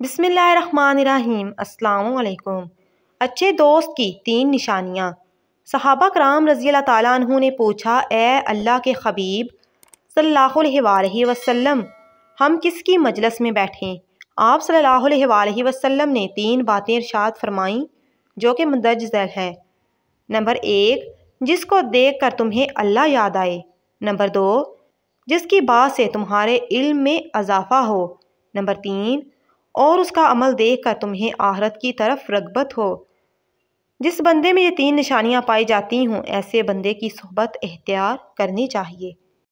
बिसमीम अल्लाम अच्छे दोस्त की तीन निशानियाँ। सहाबा कराम रज़ी तु ने पूछा ए अल्लाह के खबीब, सल्लल्लाहु अलैहि वसल्लम, हम किसकी मजलस में बैठें? आप सल्लल्लाहु अलैहि वसल्लम ने तीन बातें इरशाद फरमाईं, जो कि मंदज झैल है। नंबर एक, जिसको देख कर तुम्हें अल्लाह याद आए। नंबर दो, जिसकी बात से तुम्हारे इल्म में अजाफा हो। नंबर तीन और उसका अमल देख कर तुम्हें आहरत की तरफ़ रगबत हो। जिस बंदे में ये तीन निशानियाँ पाई जाती हों, ऐसे बंदे की सोहबत एहतियार करनी चाहिए।